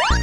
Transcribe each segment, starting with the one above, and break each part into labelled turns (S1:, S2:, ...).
S1: Huh?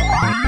S1: Yeah!